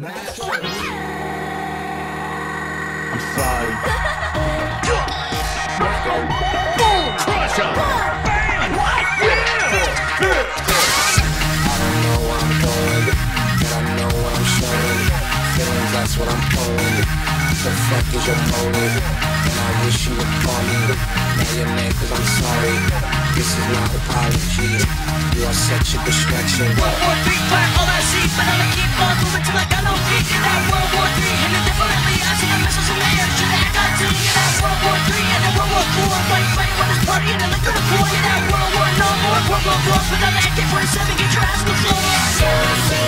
I'm sorry. Bang! know I'm going, but I know what I'm showing. That's what I'm pulling. The fuck is your? And I wish you would call me. Now I'm sorry. This is not apology. You are such a distraction. All I see, more. World War War, without the AK-47, get your ass on the floor.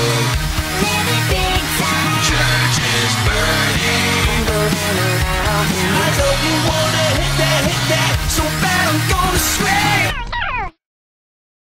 Maybe